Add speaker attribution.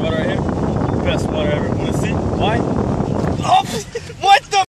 Speaker 1: water right here. Best water ever. Wanna see? Why? Oh, what?